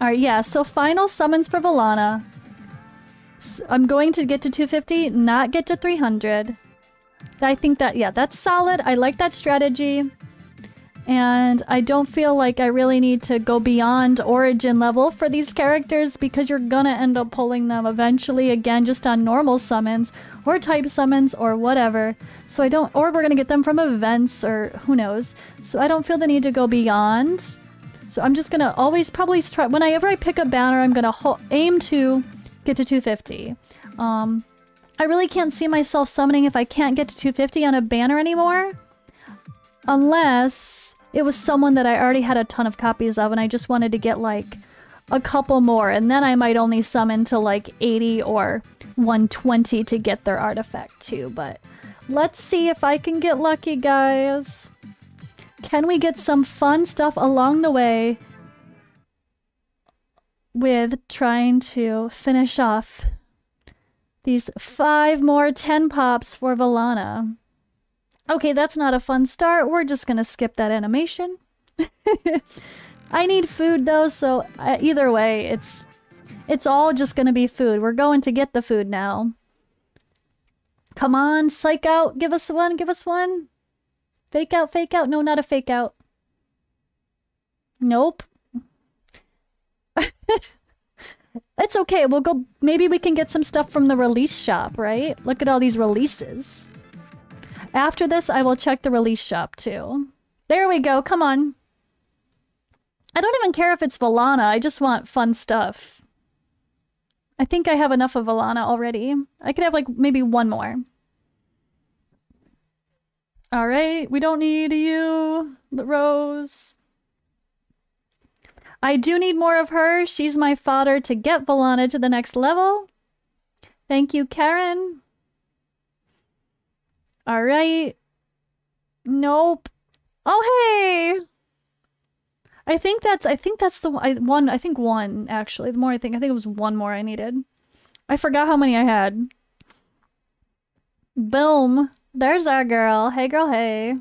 Alright, yeah, so final summons for Velanna. I'm going to get to 250, not get to 300. I think that, yeah, that's solid. I like that strategy. And I don't feel like I really need to go beyond origin level for these characters because you're gonna end up pulling them eventually again just on normal summons or type summons or whatever. So I don't, or we're gonna get them from events or who knows. So I don't feel the need to go beyond. So I'm just gonna always probably try, whenever I pick a banner, I'm gonna aim to get to 250. Um, I really can't see myself summoning if I can't get to 250 on a banner anymore. Unless it was someone that I already had a ton of copies of and I just wanted to get like a couple more and then I might only summon to like 80 or 120 to get their artifact too, but let's see if I can get lucky, guys. Can we get some fun stuff along the way with trying to finish off these five more 10 pops for Velanna? Okay, that's not a fun start. We're just gonna skip that animation. I need food though, so uh, either way, it's it's all just gonna be food. We're going to get the food now. Come on, psych out. Give us one, give us one. Fake out, fake out. No, not a fake out. Nope. it's okay. We'll go... Maybe we can get some stuff from the release shop, right? Look at all these releases. After this, I will check the release shop too. There we go, come on. I don't even care if it's Velanna, I just want fun stuff. I think I have enough of Velanna already. I could have like maybe one more. Alright, we don't need you, the Rose. I do need more of her. She's my fodder to get Velanna to the next level. Thank you, Karen. All right. Nope. Oh, hey! I think that's, I think that's the one, I think one, actually. The more I think, I think it was one more I needed. I forgot how many I had. Boom. There's our girl. Hey, girl, hey.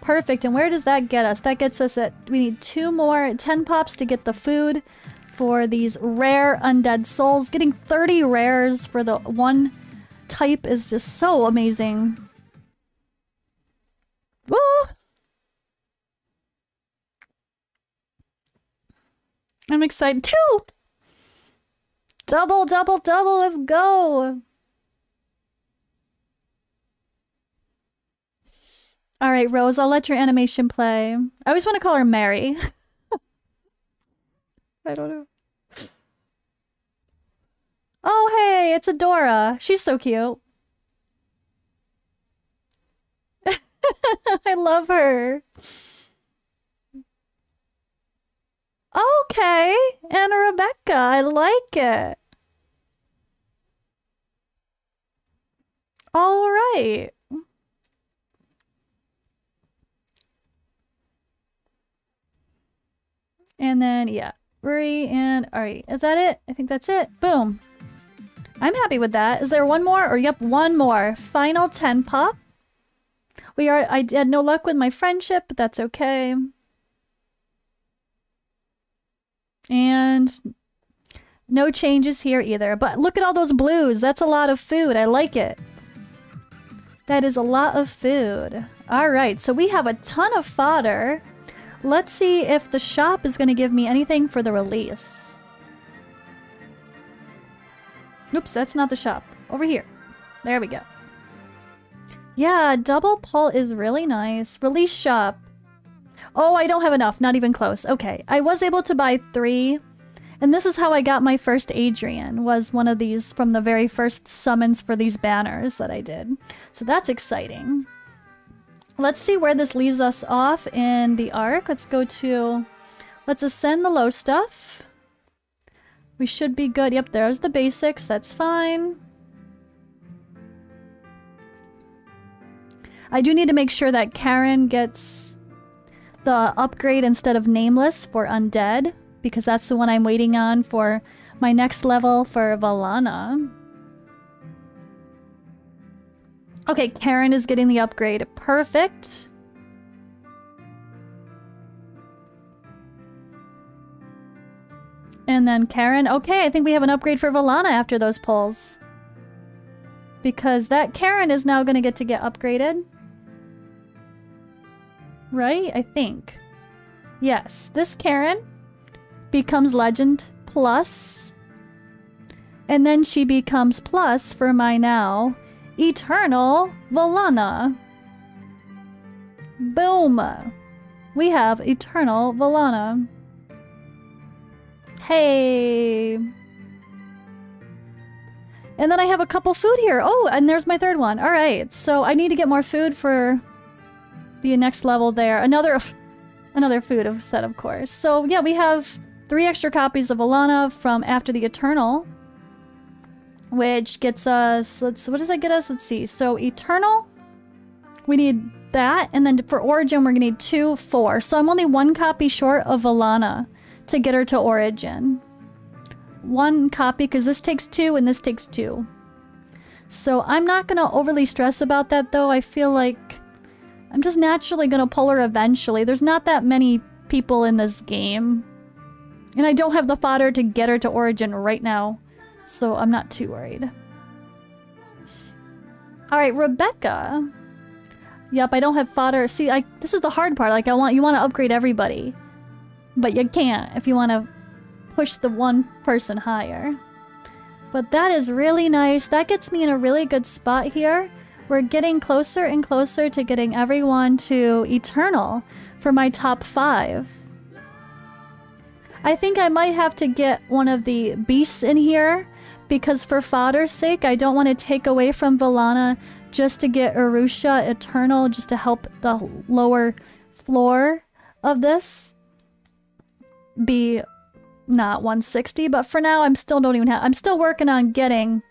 Perfect. And where does that get us? That gets us at, we need two more 10 pops to get the food for these rare undead souls. Getting 30 rares for the one type is just so amazing. Woo! I'm excited too! Double, double, double, let's go! Alright, Rose, I'll let your animation play. I always want to call her Mary. I don't know. Oh, hey, it's Adora. She's so cute. I love her. Okay, Anna Rebecca, I like it. All right. And then, yeah, Ruri and, all right, is that it? I think that's it. Boom. I'm happy with that. Is there one more? Or yep, one more. Final 10 pop. We are I had no luck with my friendship, but that's okay. And no changes here either. But look at all those blues. That's a lot of food. I like it. That is a lot of food. Alright, so we have a ton of fodder. Let's see if the shop is going to give me anything for the release. Oops, that's not the shop. Over here. There we go. Yeah, double pull is really nice. Release shop. Oh, I don't have enough. Not even close. Okay, I was able to buy three. And this is how I got my first Adrian, was one of these from the very first summons for these banners that I did. So that's exciting. Let's see where this leaves us off in the arc. Let's go to... Let's ascend the low stuff. We should be good. Yep, there's the basics. That's fine. I do need to make sure that Karen gets the upgrade instead of Nameless for Undead, because that's the one I'm waiting on for my next level for Velanna. Okay, Karen is getting the upgrade. Perfect. And then Karen. Okay, I think we have an upgrade for Velanna after those pulls. Because that Karen is now going to get to get upgraded. Right? I think. Yes, this Karen becomes Legend Plus. And then she becomes Plus for my now Eternal Velanna. Boom! We have Eternal Velanna. Hey! And then I have a couple food here. Oh, and there's my third one. Alright, so I need to get more food for the next level there. Another another food of set, of course. So yeah, we have three extra copies of Velanna from After the Eternal. Which gets us, let's, what does that get us? Let's see. So Eternal, we need that. And then for Origin, we're gonna need two, four. So I'm only one copy short of Velanna to get her to Origin. One copy, because this takes two and this takes two. So I'm not gonna overly stress about that though. I feel like I'm just naturally gonna pull her eventually. There's not that many people in this game. And I don't have the fodder to get her to Origin right now. So I'm not too worried. Alright, Rebecca. Yep, I don't have fodder. See, I this is the hard part. Like I want you want to upgrade everybody. But you can't if you want to push the one person higher. But that is really nice. That gets me in a really good spot here. We're getting closer and closer to getting everyone to Eternal for my top five. I think I might have to get one of the beasts in here because for fodder's sake, I don't want to take away from Velanna just to get Arusha Eternal just to help the lower floor of this be not 160, but for now I'm still don't even have I'm still working on getting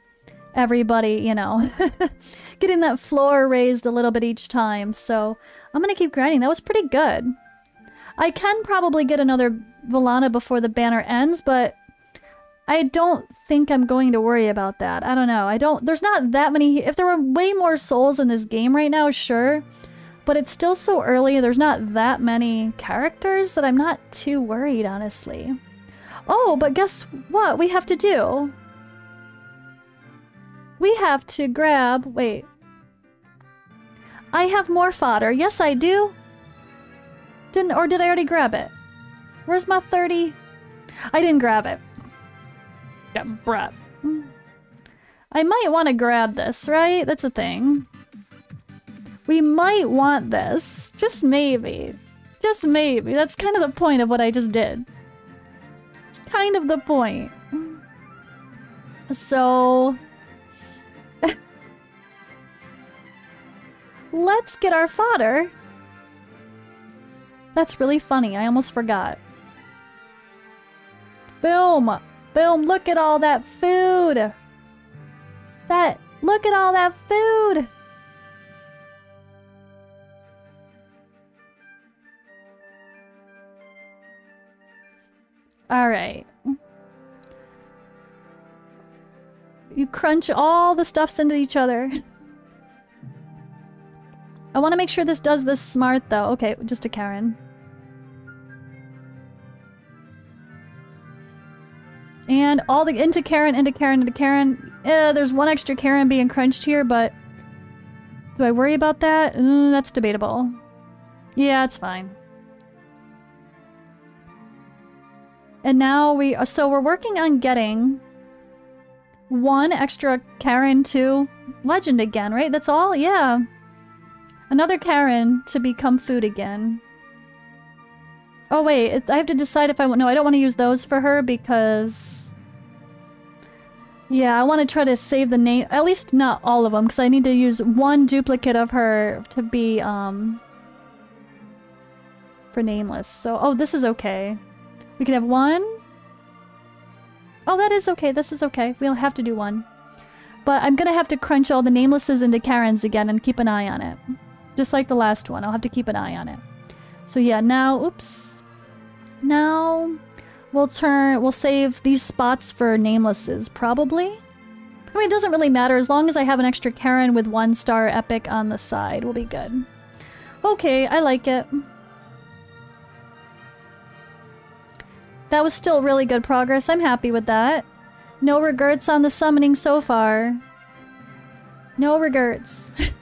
everybody, you know, getting that floor raised a little bit each time. So I'm gonna keep grinding. That was pretty good. I can probably get another Velanna before the banner ends, but I don't think I'm going to worry about that. I don't know. I don't- there's not that many- if there were way more souls in this game right now, sure. But it's still so early, there's not that many characters that I'm not too worried, honestly. Oh, but guess what we have to do? We have to grab- wait. I have more fodder. Yes, I do. Didn't- or did I already grab it? Where's my 30? I didn't grab it. Yeah, brat. I might want to grab this, right? That's a thing. We might want this. Just maybe. Just maybe. That's kind of the point of what I just did. It's kind of the point. So... Let's get our fodder. That's really funny. I almost forgot. Boom! Boom, look at all that food! That, look at all that food! Alright. You crunch all the stuffs into each other. I want to make sure this does this smart though. Okay, just a Karen. And all the into Karen, into Karen, into Karen. Eh, there's one extra Karen being crunched here, but do I worry about that? Mm, that's debatable. Yeah, it's fine. And now we, so we're working on getting one extra Karen to Legend again, right? That's all? Yeah. Another Karen to become food again. Oh wait, it, I have to decide if I want- no, I don't want to use those for her because... Yeah, I want to try to save the name- at least not all of them, because I need to use one duplicate of her to be, um... For nameless. So, oh, this is okay. We can have one. Oh, that is okay, this is okay. We don't have to do one. But I'm gonna have to crunch all the namelesses into Karens again and keep an eye on it. Just like the last one, I'll have to keep an eye on it. So yeah, now, oops. Now, we'll turn, we'll save these spots for namelesses, probably. I mean, it doesn't really matter. As long as I have an extra Karen with one star epic on the side, we'll be good. Okay, I like it. that was still really good progress. I'm happy with that. No regrets on the summoning so far. No regrets.